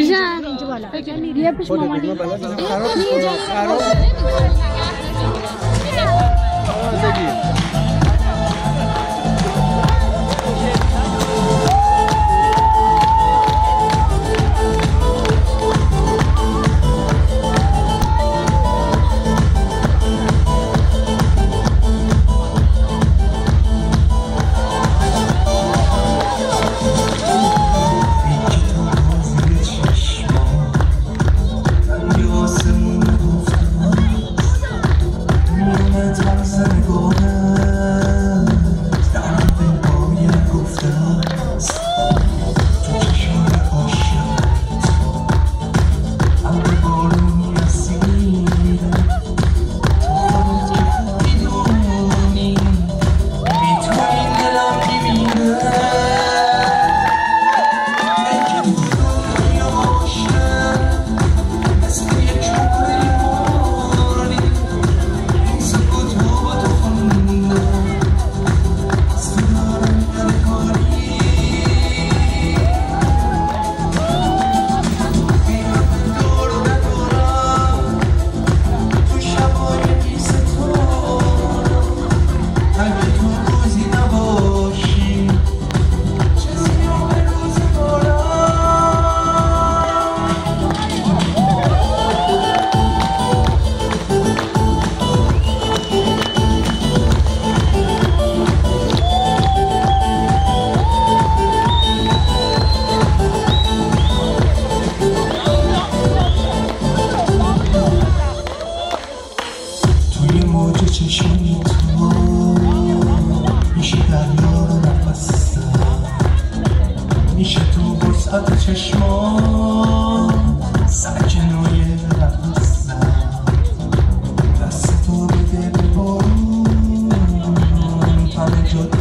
रिजा ये पुष्प मामा موج چشمی تو میشه دریا و نفستم میشه تو وسعت چشمان. سکنای نفستم دست تو بده به بارون تن جد